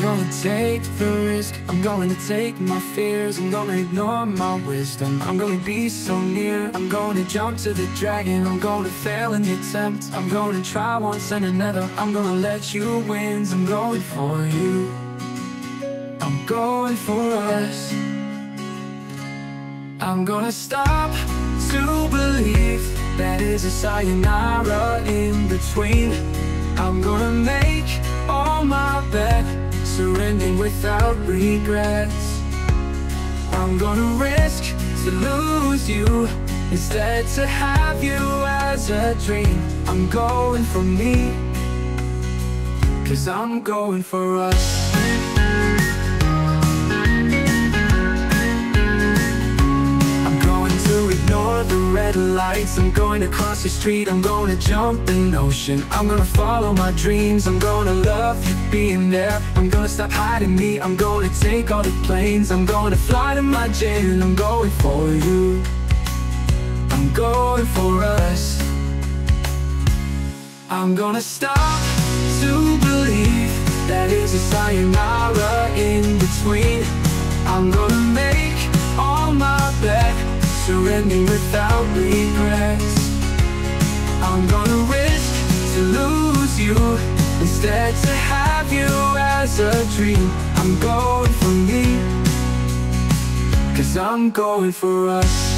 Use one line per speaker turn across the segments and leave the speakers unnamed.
gonna take the risk I'm gonna take my fears I'm gonna ignore my wisdom I'm gonna be so near I'm gonna jump to the dragon I'm gonna fail in the attempt I'm gonna try once and another I'm gonna let you win I'm going for you I'm going for us I'm gonna stop to believe That is a sayonara in between I'm gonna make all my without regrets. I'm gonna risk to lose you Instead to have you as a dream. I'm going for me Cause I'm going for us lights. I'm going to cross the street, I'm to jump in ocean I'm gonna follow my dreams, I'm gonna love you being there. I'm gonna stop hiding me, I'm gonna take all the planes. I'm gonna fly to my jet I'm going for you. I'm going for us. I'm gonna stop to believe That is a sayonara in between. I'm gonna Surrendering without regrets. I'm gonna risk to lose you Instead to have you as a dream. I'm going for me Cause I'm going for us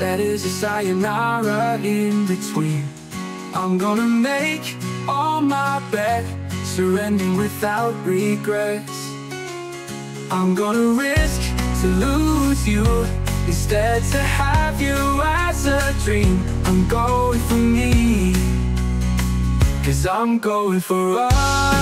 That is a sayonara in between. I'm gonna make all my bet Surrendering without regrets. I'm gonna risk to lose you Instead to have you as a dream. I'm going for me Cause I'm going for us